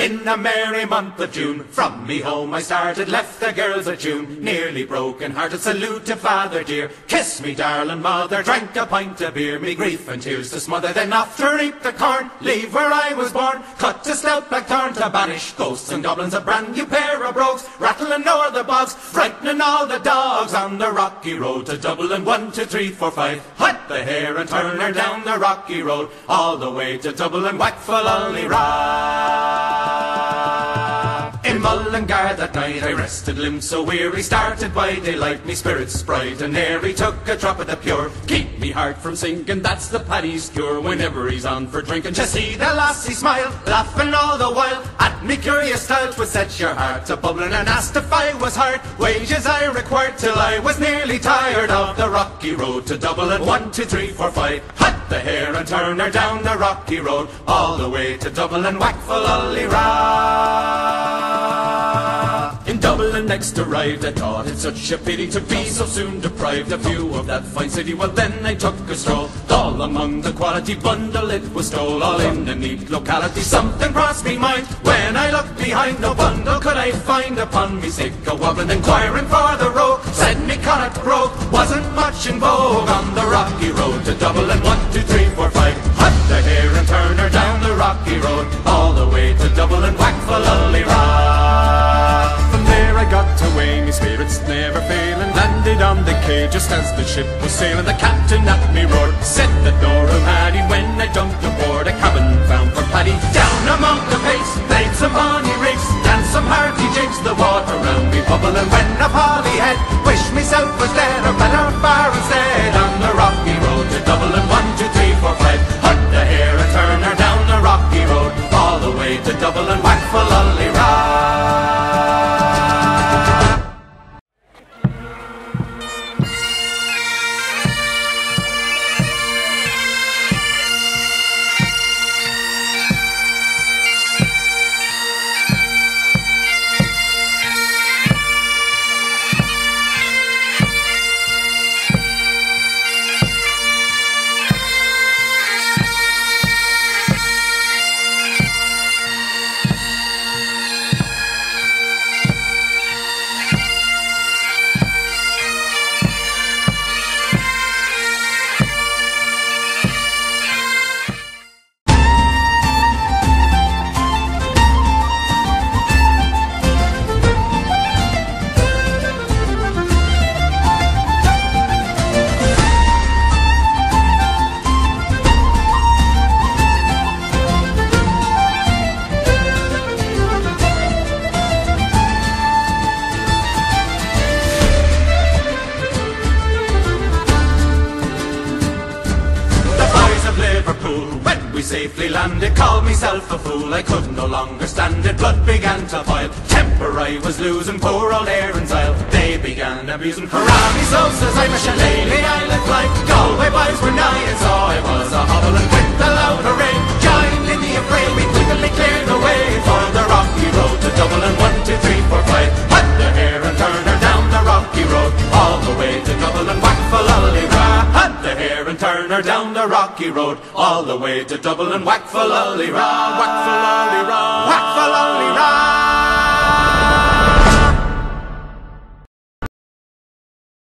In the merry month of June, from me home I started, left the girls at Tuam. Nearly broken hearted, salute to father dear. Kiss me, darling mother, drank a pint of beer. Me grief and tears to smother, then off to reap the corn. Leave where I was born, cut to stout black thorn to banish ghosts and goblins. A brand new pair of brogues, rattling o'er the bogs, frightening all the dogs on the rocky road to Dublin. One, two, three, four, five. Hut the hare and turn her down the rocky road, all the way to Dublin. Whack for Lolly in Mullingar that night I rested limbs so weary Started by daylight, me spirits bright And ere he took a drop of the pure. Keep me heart from sinking, that's the paddy's cure. Whenever he's on for drinking To see the lassie smile, laughing all the while. At me curious style, twould set your heart to bubbling And asked if I was hard, wages I required Till I was nearly tired of the rocky road to Dublin One, two, three, four, five, hut the hare And turn her down the rocky road All the way to Dublin, whack for lolly in Next arrived, I thought it such a pity to be so soon deprived of view of that fine city. Well, then I took a stroll, all among the quality bundle it was stole, all in a neat locality. Something crossed me mind when I looked behind. No bundle could I find upon me, sick a wobbling, inquiring for the road. Said me Connacht Road wasn't much in vogue on the quay just as the ship was sailing. The captain at me roared, said that Nora Paddy when I jumped aboard a cabin found for Paddy. Down among the pace, played some bonny rigs, danced some hearty jigs. The water round me bubbling when a Polly head. Safely landed Called myself a fool, I could no longer stand it. Blood began to boil, temper I was losing Poor old Erin's Isle, they began abusing. So says I'm a shillelagh. I look like Galway boys were nigh And so I was a hobbling with the loud hooray Joined in the affray, turn her down the rocky road all the way to Dublin. Whack for